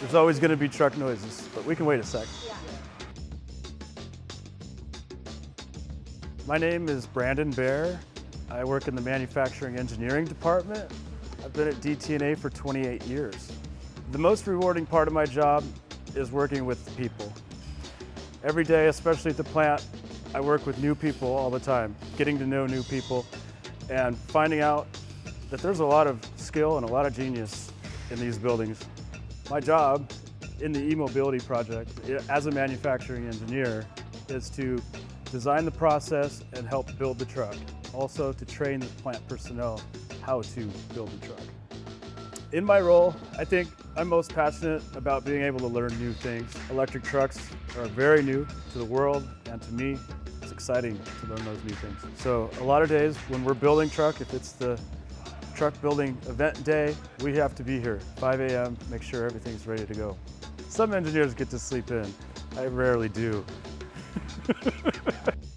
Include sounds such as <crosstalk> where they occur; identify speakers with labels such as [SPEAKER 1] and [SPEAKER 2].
[SPEAKER 1] There's always going to be truck noises, but we can wait a sec. My name is Brandon Bear. I work in the manufacturing engineering department. I've been at DTNA for 28 years. The most rewarding part of my job is working with people. Every day, especially at the plant, I work with new people all the time, getting to know new people and finding out that there's a lot of skill and a lot of genius in these buildings. My job in the e-mobility project as a manufacturing engineer is to design the process and help build the truck. Also to train the plant personnel how to build the truck. In my role, I think I'm most passionate about being able to learn new things. Electric trucks are very new to the world and to me, it's exciting to learn those new things. So a lot of days when we're building truck, if it's the truck building event day, we have to be here 5 a.m., make sure everything's ready to go. Some engineers get to sleep in. I rarely do. <laughs>